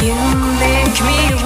You make me